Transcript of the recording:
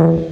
Mm-hmm.